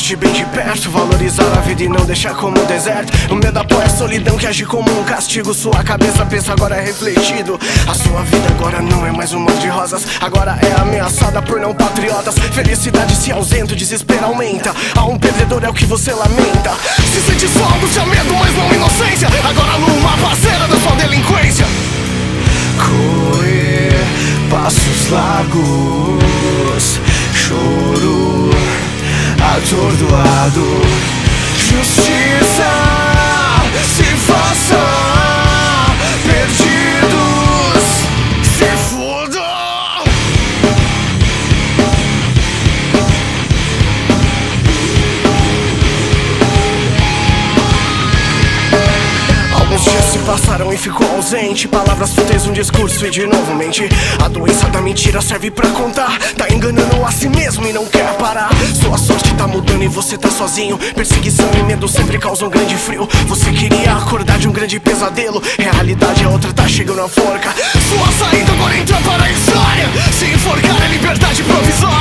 goste bem de perto Valorizar a vida e não deixar como um deserto. O medo apoia a solidão que age como um castigo. Sua cabeça pensa agora é refletido. A sua vida agora não é mais um mar de rosas. Agora é ameaçada por não patriotas. Felicidade se ausenta, o desespero aumenta. A um perdedor é o que você lamenta. Se sente só angústia, medo, mas não inocência. Agora numa parceira da sua delinquência. Correr, passos largos Choro, atordoado. Justiça se faça passaram e ficou ausente. Palavras fúteis, um discurso e de novo mente. A doença da mentira serve pra contar. Tá enganando a si mesmo e não quer parar. Sua sorte tá mudando e você tá sozinho. Perseguição e medo sempre causam grande frio. Você queria acordar de um grande pesadelo. Realidade é outra, tá chegando a forca. Sua saída agora entra para a história. Se enforcar é liberdade provisória